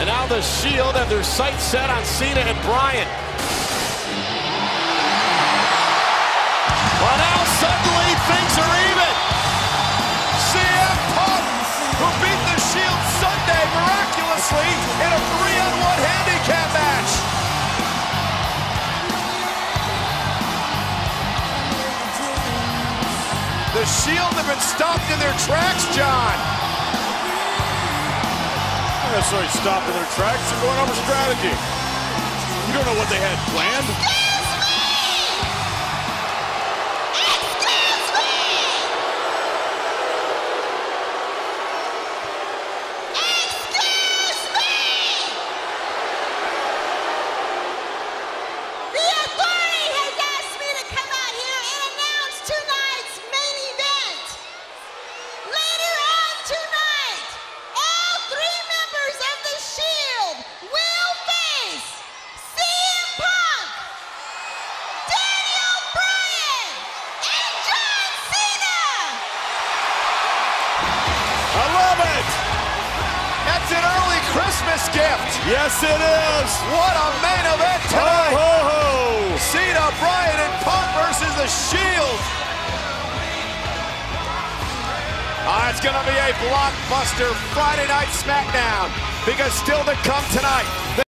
And now the Shield have their sights set on Cena and Bryan. Well, now suddenly things are even. CM Punk, who beat the Shield Sunday miraculously in a three-on-one handicap match. The Shield have been stopped in their tracks, John. Not necessarily stopping their tracks, they're going over strategy. You don't know what they had planned. Christmas gift. Yes, it is. What a main event tonight. ho, ho. Cena, Bryan, and Punk versus The Shield. Ah, it's going to be a blockbuster Friday Night SmackDown because still to come tonight.